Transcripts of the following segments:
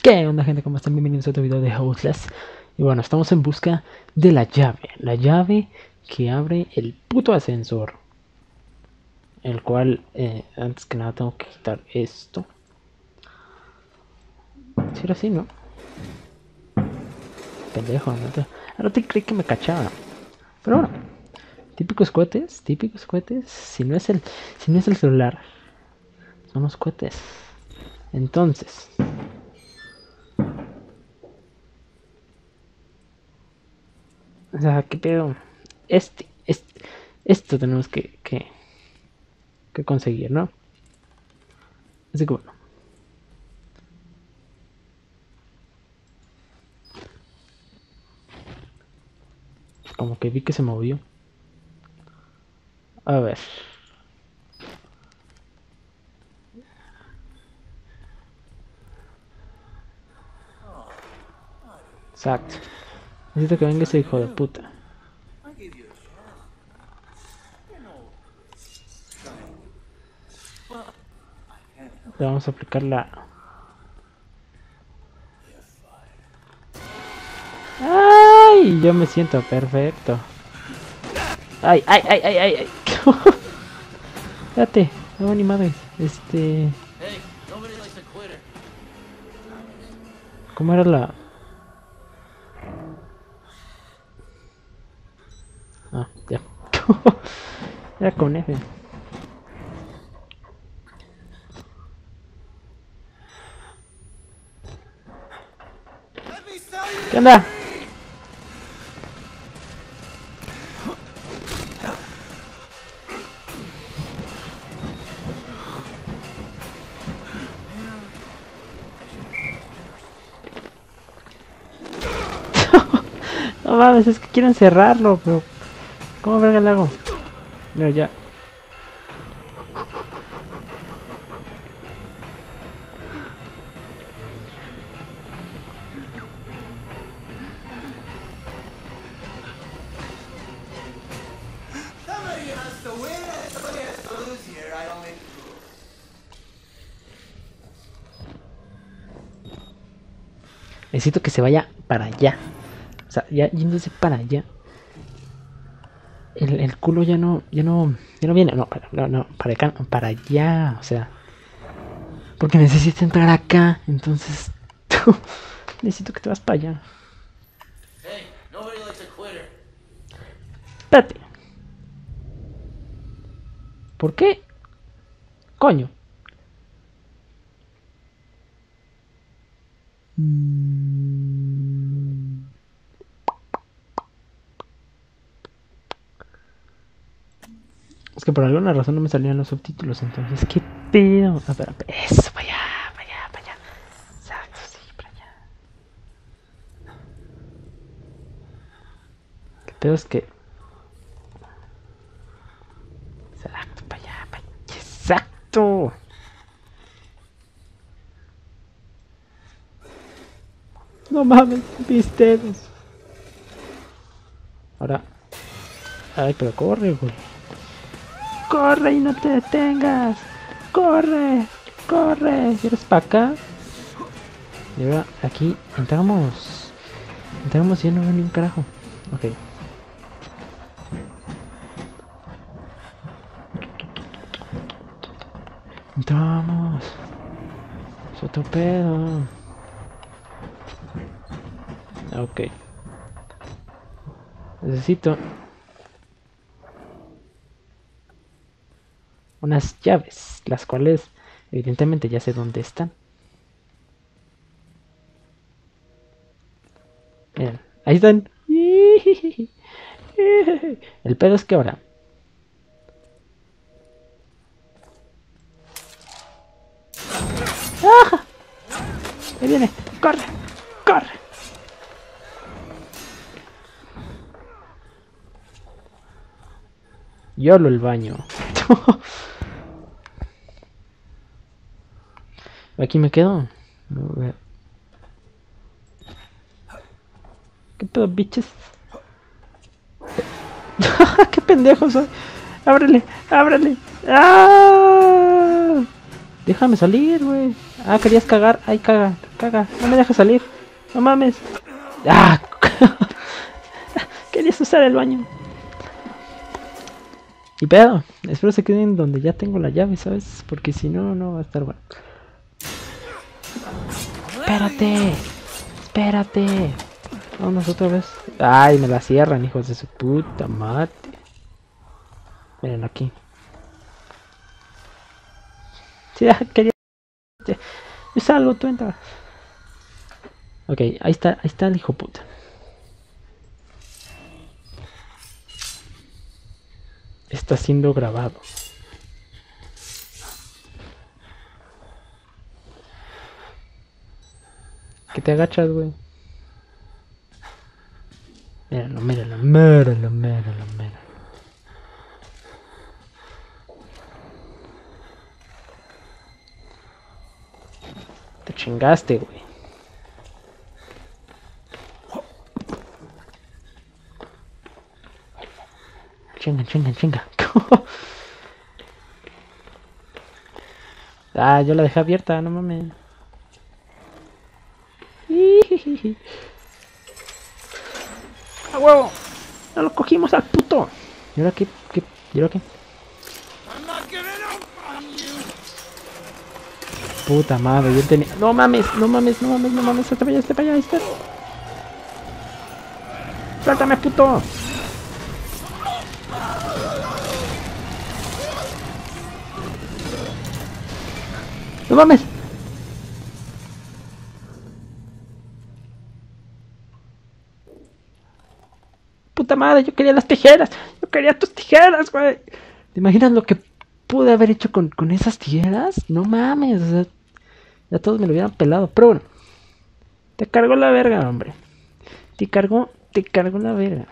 ¿Qué onda gente? ¿Cómo están? Bienvenidos a otro video de Outlast Y bueno, estamos en busca de la llave. La llave que abre el puto ascensor. El cual, eh, antes que nada tengo que quitar esto. Si era así, ¿no? Pendejo, no te... Ahora te creí que me cachaba. Pero bueno Típicos cohetes, típicos cohetes. Si no es el, si no es el celular Son los cohetes. Entonces O sea, ¿qué pedo? Este, este, esto tenemos que, que, que conseguir, ¿no? Así que bueno. Como que vi que se movió. A ver. Exacto. Necesito que venga ese hijo de puta. Le vamos a aplicar la... ¡Ay! Yo me siento perfecto. ¡Ay, ay, ay, ay, ay! ay. Espérate, no ni. Este... ¿Cómo era la...? Ah, ya. Con F. ¿Qué onda? no mames, es que quieren cerrarlo, pero... ¿Cómo verga el hago? Mira, ya. Necesito que se vaya para allá. O sea, ya yéndose para allá. El, el culo ya no, ya no, ya no viene. No, para, no, no, para acá, no, para allá. O sea, porque necesito entrar acá. Entonces, tú, necesito que te vas para allá. Hey, nobody likes a quitter. Espérate. ¿Por qué? Coño. Mm. Que por alguna razón no me salían los subtítulos, entonces, ¿qué pedo? A ver, eso, para allá, para allá, para allá. Exacto, sí, para allá. El pedo es que Exacto, para allá, para allá. Exacto. No mames, dedos. Ahora. Ay, pero corre, güey. Corre y no te detengas. Corre, corre. ¿Quieres para acá? Y ahora aquí entramos. Entramos y ya no veo ni un carajo. Ok. Entramos. Es pedo. Ok. Necesito unas llaves, las cuales evidentemente ya sé dónde están. Ahí están. El pedo es que ahora ¡Ah! Ahí viene. Corre. Corre. Yolo el baño. Aquí me quedo. ¿Qué pedo, biches? ¡Qué pendejo soy! ¡Ábrele! ¡Ábrele! ¡Ah! Déjame salir, güey. Ah, querías cagar. Ahí caga. caga, no me deja salir. No mames. ¡Ah! Querías usar el baño. Y pedo, espero se queden donde ya tengo la llave, ¿sabes? Porque si no, no va a estar bueno. Espérate, espérate. Vamos otra vez. Ay, me la cierran, hijos de su puta madre. Miren aquí. Ya, quería. Yo salgo, tú entra. Ok, ahí está, ahí está el hijo puta. Está siendo grabado. Te agachas, güey. Míralo, míralo, míralo, míralo, míralo. Te chingaste, güey. Chinga, chinga, chinga. ah, yo la dejé abierta, no mames. ¡A huevo! ¡No lo cogimos al puto! ¿Y ahora qué? qué? ¿Y ahora qué? Puta madre, yo tenía... ¡No mames! ¡No mames! ¡No mames! ¡No mames! ¡Este para allá! ¡Este para allá! ¡Este! ¡Suéltame, puto! ¡No mames! Puta madre, yo quería las tijeras. Yo quería tus tijeras, güey. ¿Te imaginas lo que pude haber hecho con, con esas tijeras? No mames, o sea, ya todos me lo hubieran pelado. Pero bueno, te cargó la verga, hombre. Te cargó, te cargó la verga.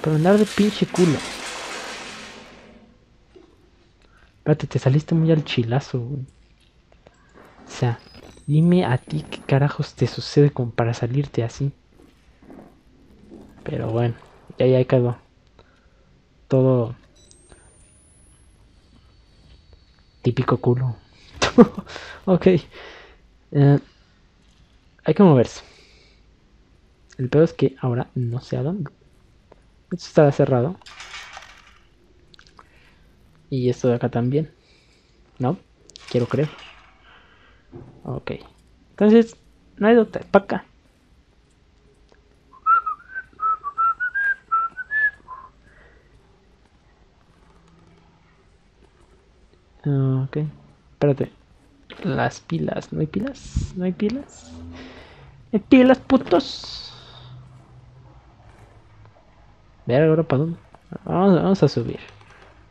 Pero andar de pinche culo. Espérate, te saliste muy al chilazo, güey. O sea, dime a ti qué carajos te sucede como para salirte así. Pero bueno, ya ya quedó. Todo típico culo. ok. Eh, hay que moverse. El peor es que ahora no sé a dónde. Esto estará cerrado. Y esto de acá también. ¿No? Quiero creer. Ok. Entonces, no hay otra. Para acá. Ok. Espérate. Las pilas. ¿No hay pilas? ¿No hay pilas? ¿Hay pilas, putos? Ver ahora para dónde. Vamos, vamos a subir.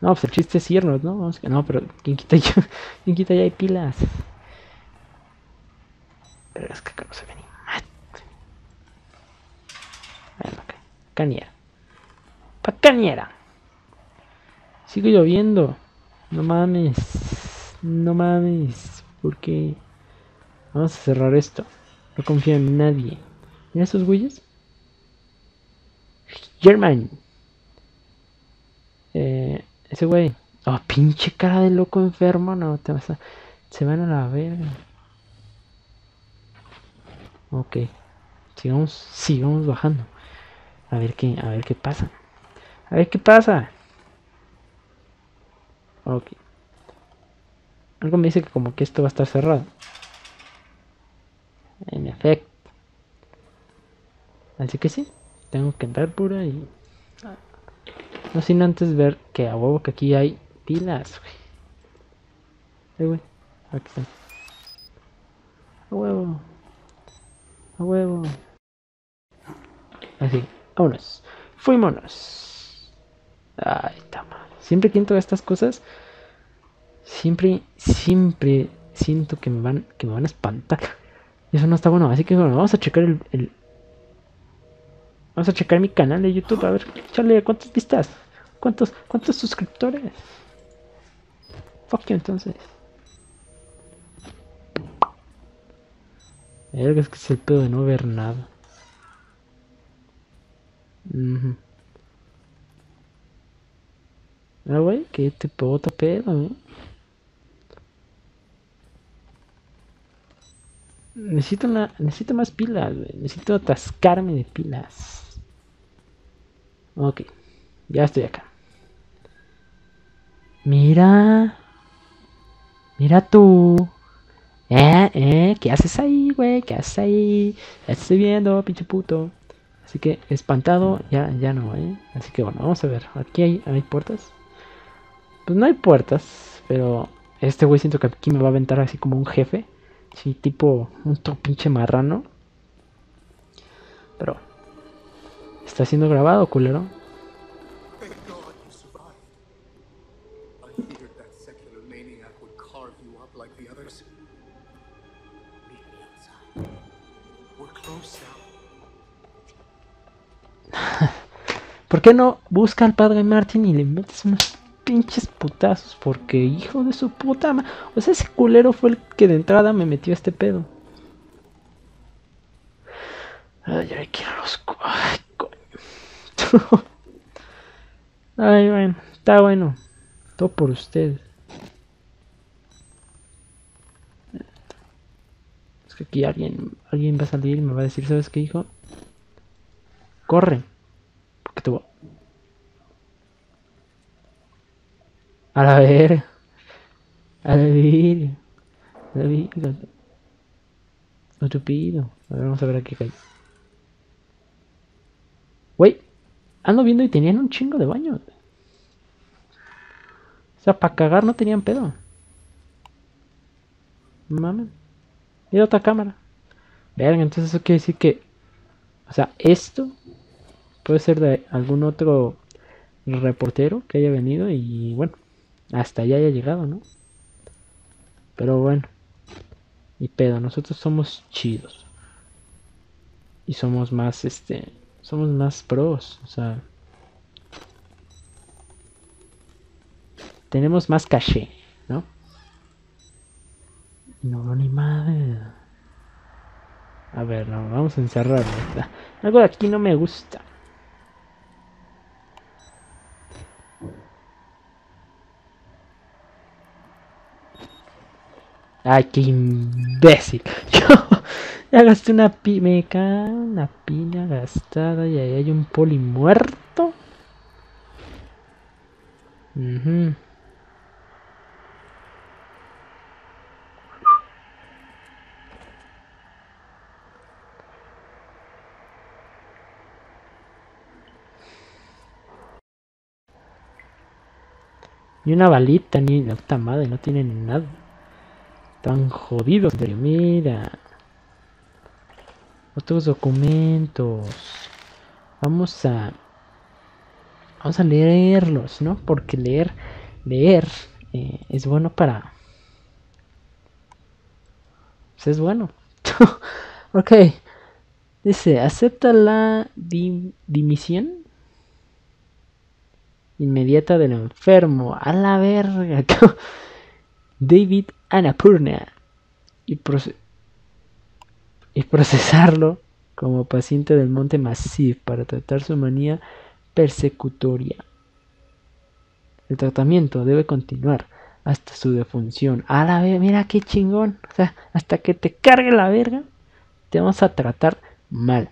No, pues el chiste es irnos, ¿no? Vamos que- no, pero ¿quién quita ya? ¿Quién quita ya hay pilas? Pero es que acá no se ve ni más. Bueno, ok. Cañera. Pa' cañera. Sigue lloviendo. No mames. No mames. ¿Por qué? Vamos a cerrar esto. No confío en nadie. Mira esos güeyes. German. Eh, ese güey. Oh, pinche cara de loco enfermo. No, te vas a. Se van a la verga. Ok. Sigamos, sigamos bajando. A ver qué, a ver qué pasa. A ver qué pasa. Ok. Algo me dice que como que esto va a estar cerrado. En efecto. Así que sí. Tengo que entrar por ahí. No sin antes ver que a huevo que aquí hay pilas, güey. Eh. Aquí están. A huevo. A huevo. Así. Vámonos. Fuímonos. Ay, está mal. Siempre que entro a estas cosas, siempre, siempre siento que me van, que me van a espantar. Y eso no está bueno. Así que bueno, vamos a checar el, el- Vamos a checar mi canal de YouTube. A ver, échale, ¿cuántas vistas? ¿Cuántos, cuántos suscriptores? Fuck you, entonces. Es que es el pedo de no ver nada. Ah, güey, que te puta pedo, ¿eh? necesito una, necesito más pilas, güey. Necesito atascarme de pilas. Ok, ya estoy acá. Mira. Mira tú. Eh, eh, ¿qué haces ahí, güey? ¿Qué haces ahí? Ya estoy viendo, pinche puto. Así que espantado, ya, ya no, ¿eh? Así que bueno, vamos a ver. Aquí hay, hay puertas. Pues no hay puertas, pero este güey siento que aquí me va a aventar así como un jefe. Sí, tipo un pinche marrano. Pero está siendo grabado, culero. ¿Por qué no busca al padre Martin y le metes unos pinches putazos? Porque hijo de su puta ma- O sea, ese culero fue el que de entrada me metió este pedo. Ay, ay, quiero los... Ay, coño. Ay, bueno, está bueno. Todo por usted. Es que aquí alguien, alguien va a salir y me va a decir, ¿sabes qué, hijo? Corre. Porque te voy... A la ver. A la ver. A la. No. A ver, vamos a ver aquí hay. Güey. Ando viendo y tenían un chingo de baños. O sea, para cagar no tenían pedo. Mames. Y otra cámara. Verga, entonces eso quiere decir que... O sea, esto puede ser de algún otro reportero que haya venido y bueno, hasta allá haya llegado, ¿no? Pero bueno, y pedo, nosotros somos chidos. Y somos más, este, somos más pros, o sea, tenemos más caché, ¿no? No, no, ni madre. A ver, no, vamos a encerrarlo. Algo de aquí no me gusta. Ay, qué imbécil. Yo ya gasté una pi me cae una pila gastada y ahí hay un poli muerto. Ujú. Ni una balita, ni puta madre, no tienen nada. Están jodidos, pero mira. Otros documentos. Vamos a. Vamos a leerlos, ¿no? Porque leer. Leer eh, es bueno para. Pues es bueno. ok. Dice, acepta la di- dimisión inmediata del enfermo. A la verga. David Annapurna. Y, proce- y procesarlo como paciente del Monte Massif para tratar su manía persecutoria. El tratamiento debe continuar hasta su defunción. A la verga, mira qué chingón. O sea, hasta que te cargue la verga, te vamos a tratar mal.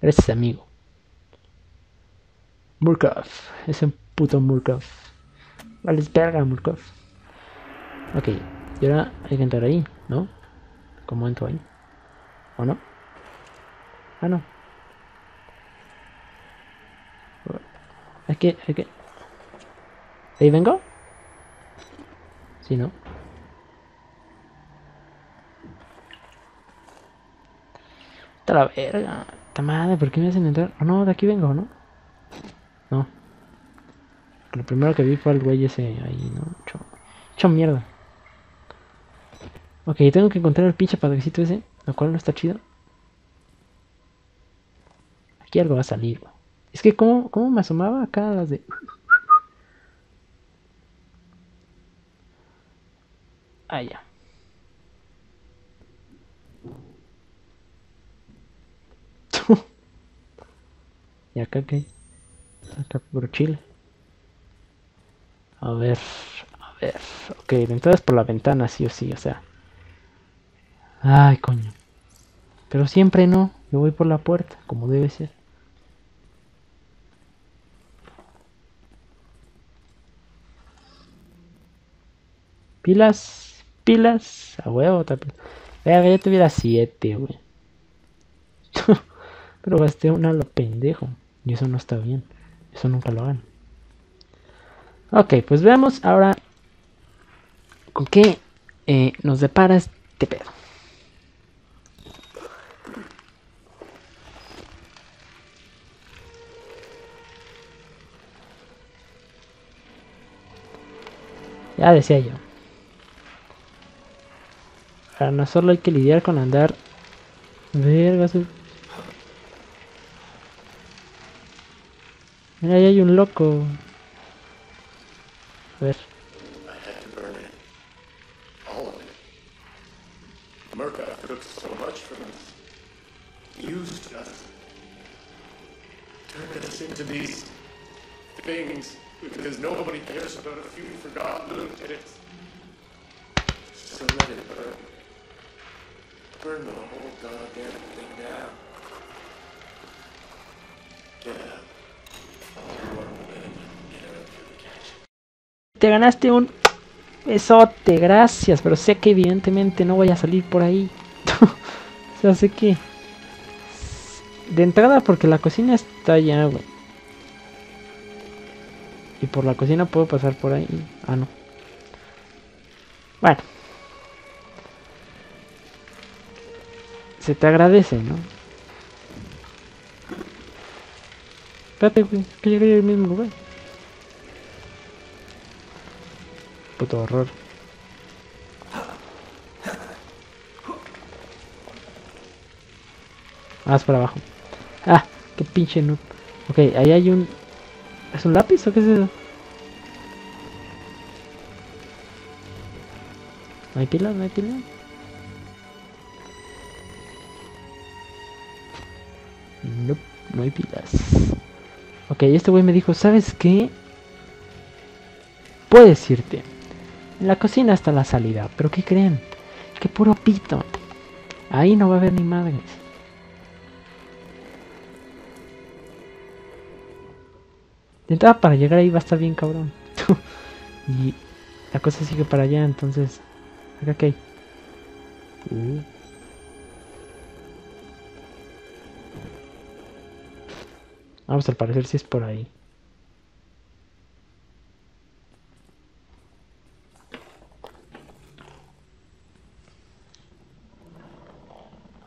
Gracias, amigo. Murkov, ese puto Murkov. Vale, verga, Murkov. Ok, y ahora hay que entrar ahí, ¿no? ¿Cómo entro ahí? ¿O no? Ah, no. Hay que, hay que... ¿Ahí vengo? Sí, ¿no? Está la verga. Está madre, ¿por qué me hacen entrar? Oh, no, de aquí vengo, ¿no? No. Lo primero que vi fue al güey ese ahí, ¿no? Hecho, hecho mierda. Ok, tengo que encontrar el pinche padrecito ese, lo cual no está chido. Aquí algo va a salir. Es que, ¿cómo, cómo me asomaba acá las de... Ah, ya. ¿Y acá qué? Acá puro chile. A ver, a ver. Ok, la por la ventana, sí o sí, o sea. Ay, coño. Pero siempre no. Yo voy por la puerta, como debe ser. Pilas, pilas. A huevo, pila. Verga, ya tuviera siete, güey. Pero gasté una lo pendejo. Y eso no está bien. Eso nunca lo hagan. Ok, pues veamos ahora con qué eh, nos depara este pedo. Ya decía yo. Ahora no solo hay que lidiar con andar. Verga, su- Mira, ahí hay un loco. A ver. Used us. Turned us into these things because nobody cares about a few forgotten lunatics. So burn. The whole goddamn thing down. Te ganaste un besote, gracias. Pero sé que evidentemente no voy a salir por ahí. o sea, sé que. De entrada, porque la cocina está allá, güey. Y por la cocina puedo pasar por ahí. Ah, no. Bueno. Se te agradece, ¿no? Espérate, güey. Que llegué al mismo lugar. Puto horror. Más para abajo. Ah, qué pinche noob. Ok, ahí hay un. ¿Es un lápiz o qué es eso? ¿No hay pilas? ¿No hay pilas? Nope, no hay pilas. Ok, este güey me dijo, ¿sabes qué? Puedes irte. En la cocina está la salida, pero ¿qué creen? Que puro pito. Ahí no va a haber ni madres. De entrada para llegar ahí va a estar bien cabrón. y la cosa sigue para allá, entonces... Acá qué hay. Uh. Vamos al parecer si es por ahí.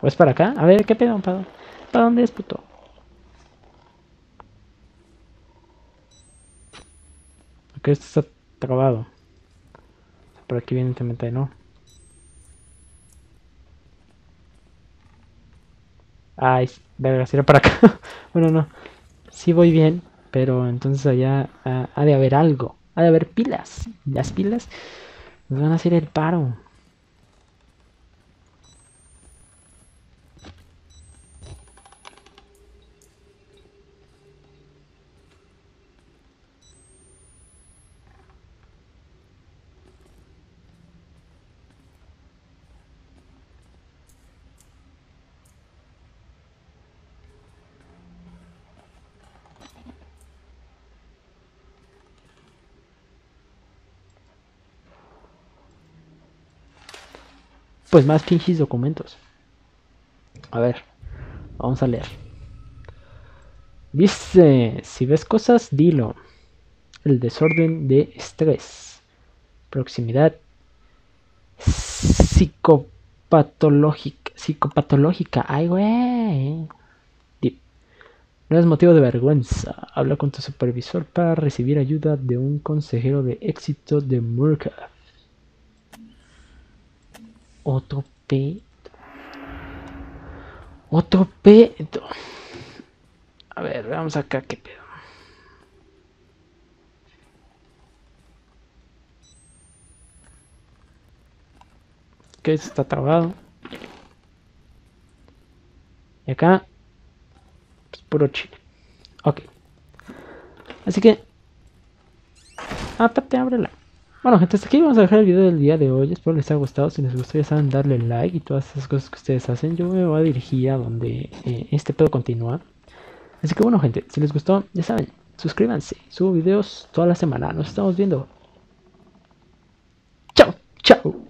¿O es para acá? A ver, ¿qué pedo? ¿Para, ¿para dónde es, puto? Ok, esto está trabado. Por aquí evidentemente no. Ay, verga, era para acá. bueno, no. Sí voy bien, pero entonces allá ah, ha de haber algo. Ha de haber pilas. Las pilas nos van a hacer el paro. Pues más pinches documentos. A ver, vamos a leer. Dice, si ves cosas, dilo. El desorden de estrés. Proximidad psicopatológica. Psicopatológica. Ay, güey. No es motivo de vergüenza. Habla con tu supervisor para recibir ayuda de un consejero de éxito de Murkoff. Otro pedo. Otro pedo. A ver, veamos acá qué pedo. Que eso está trabado. Y acá. Pues puro chile. Ok. Así que. Ah, espérate, ábrela. Bueno, gente, hasta aquí vamos a dejar el video del día de hoy. Espero les haya gustado. Si les gustó, ya saben darle like y todas esas cosas que ustedes hacen. Yo me voy a dirigir a donde eh, este pedo continúa. Así que bueno, gente, si les gustó, ya saben, suscríbanse. Subo videos toda la semana. Nos estamos viendo. Chao, chao.